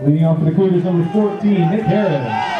Leading off for the Cougars, number 14, Nick Harris.